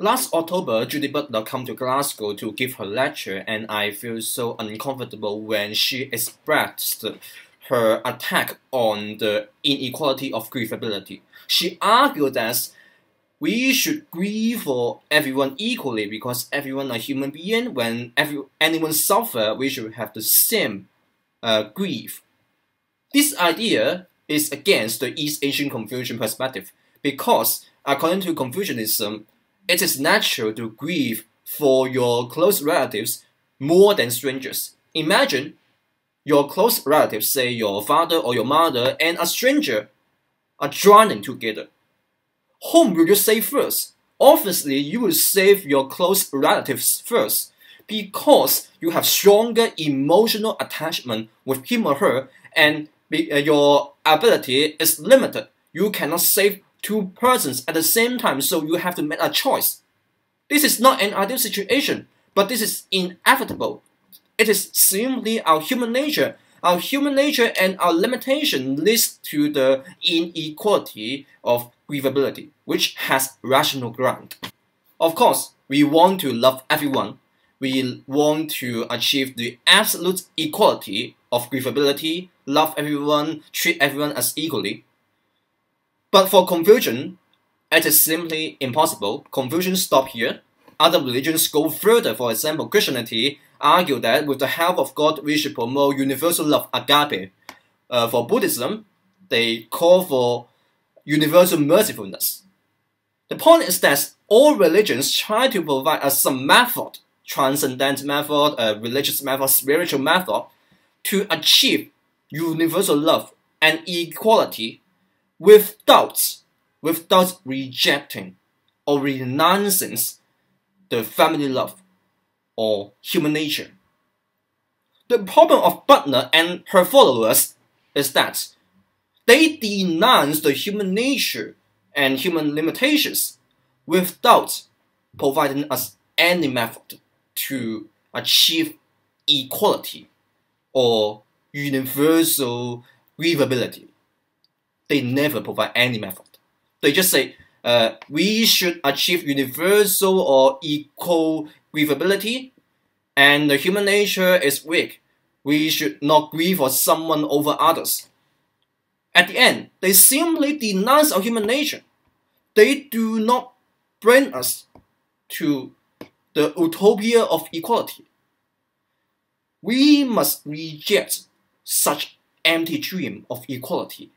Last October, Judy Butler came to Glasgow to give her lecture, and I feel so uncomfortable when she expressed her attack on the inequality of grievability. She argued that we should grieve for everyone equally because everyone a human being. When every, anyone suffer, we should have the same uh, grief. This idea is against the East Asian Confucian perspective because, according to Confucianism, it is natural to grieve for your close relatives more than strangers. Imagine your close relatives, say your father or your mother, and a stranger are drowning together. Whom will you save first? Obviously, you will save your close relatives first because you have stronger emotional attachment with him or her and uh, your ability is limited. You cannot save two persons at the same time, so you have to make a choice. This is not an ideal situation, but this is inevitable. It is simply our human nature. Our human nature and our limitation leads to the inequality of grievability, which has rational ground. Of course, we want to love everyone. We want to achieve the absolute equality of grievability, love everyone, treat everyone as equally. But for Confucian, it is simply impossible. Confucian stop here. Other religions go further. For example, Christianity argue that with the help of God, we should promote universal love, agape. Uh, for Buddhism, they call for universal mercifulness. The point is that all religions try to provide us some method, transcendent method, a religious method, spiritual method, to achieve universal love and equality without, without rejecting or renouncing the family love or human nature. The problem of Butler and her followers is that they denounce the human nature and human limitations without providing us any method to achieve equality or universal grievability they never provide any method. They just say, uh, we should achieve universal or equal grievability, and the human nature is weak. We should not grieve for someone over others. At the end, they simply denounce our human nature. They do not bring us to the utopia of equality. We must reject such empty dream of equality